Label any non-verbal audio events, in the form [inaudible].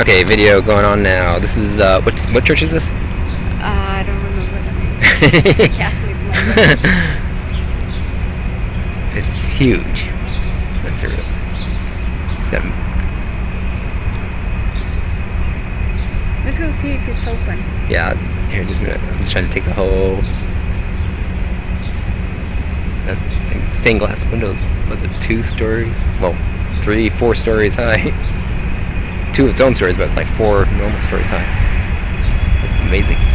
Okay, video going on now. This is uh, what what church is this? Uh, I don't remember the name. It's [laughs] a Catholic one. it's huge. That's a real. It's, a, Let's go see if it's open. yeah. Here, just a minute. I'm just trying to take the whole. That thing, stained glass windows. Was it two stories? Well, three, four stories high. [laughs] Two of its own stories, but it's like four normal stories high. It's amazing.